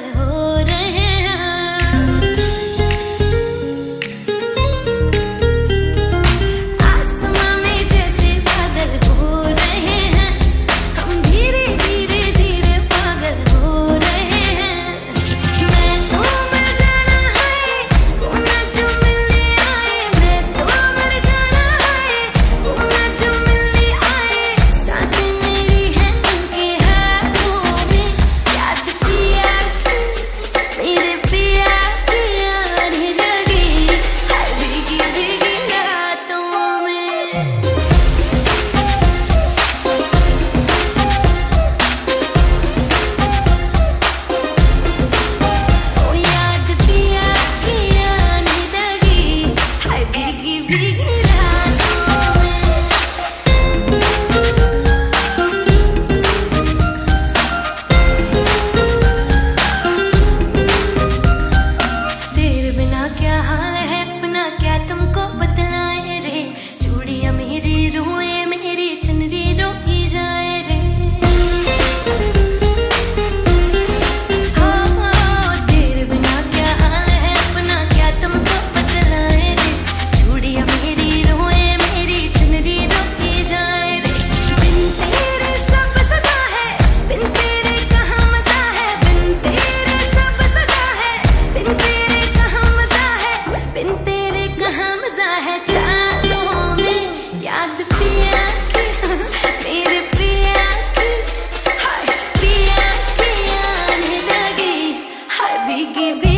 del 呀嗨 give it